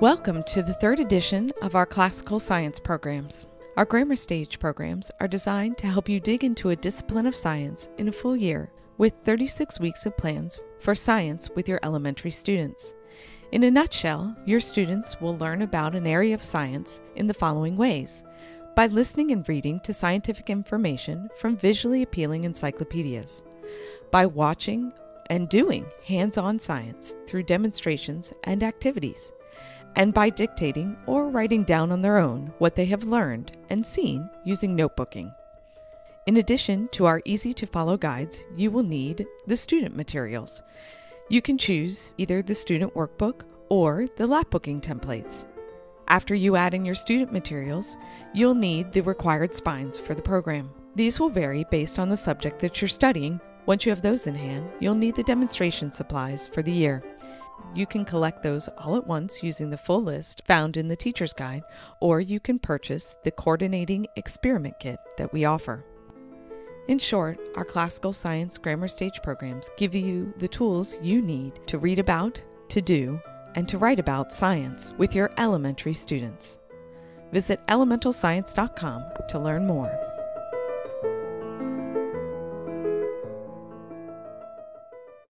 Welcome to the third edition of our classical science programs. Our grammar stage programs are designed to help you dig into a discipline of science in a full year with 36 weeks of plans for science with your elementary students. In a nutshell, your students will learn about an area of science in the following ways by listening and reading to scientific information from visually appealing encyclopedias, by watching and doing hands on science through demonstrations and activities, and by dictating or writing down on their own what they have learned and seen using notebooking. In addition to our easy to follow guides, you will need the student materials. You can choose either the student workbook or the lapbooking templates. After you add in your student materials, you'll need the required spines for the program. These will vary based on the subject that you're studying. Once you have those in hand, you'll need the demonstration supplies for the year. You can collect those all at once using the full list found in the teacher's guide, or you can purchase the coordinating experiment kit that we offer. In short, our classical science grammar stage programs give you the tools you need to read about, to do, and to write about science with your elementary students. Visit elementalscience.com to learn more.